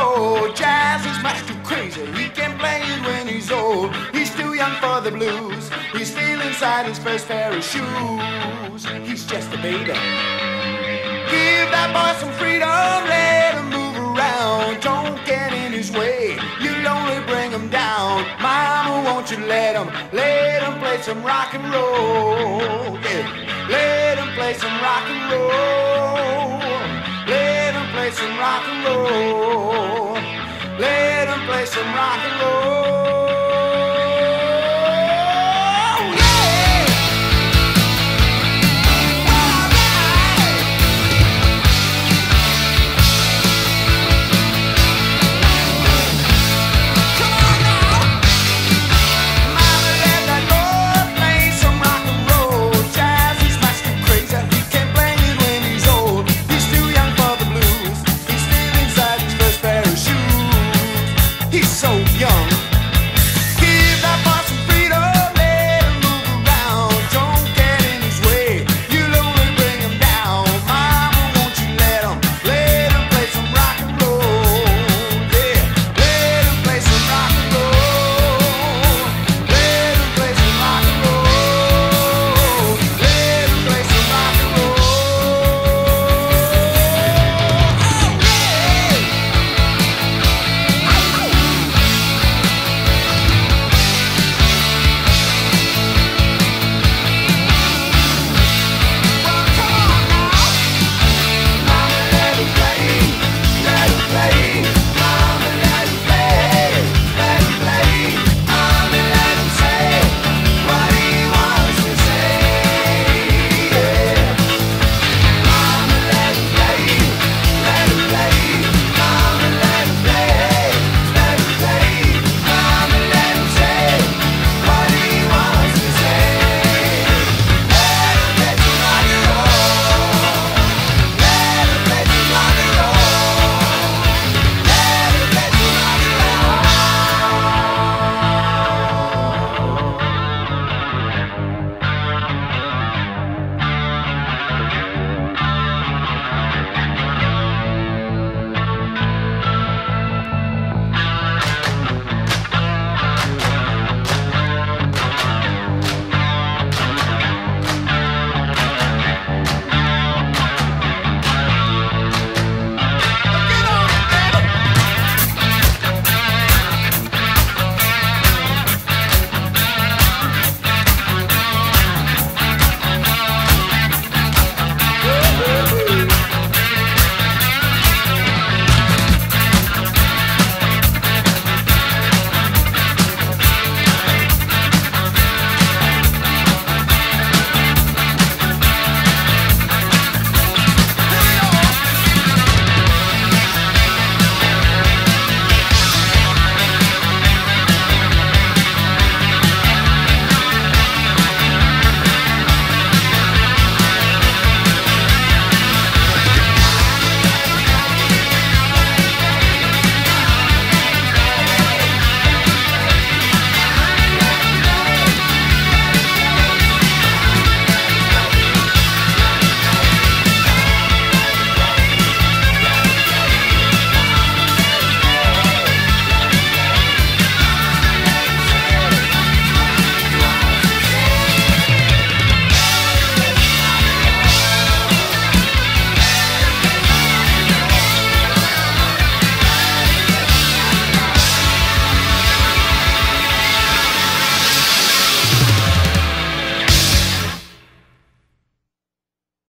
soul. Jazz is much too crazy. He can play it when he's old. He's too young for the blues. He's still inside his first pair of shoes. He's just a baby. Give that boy some freedom. Let him move around. Don't get in his way. You'll only bring him down. Mama, won't you let him? Let him play some rock and roll. Yeah. Let him play some rock.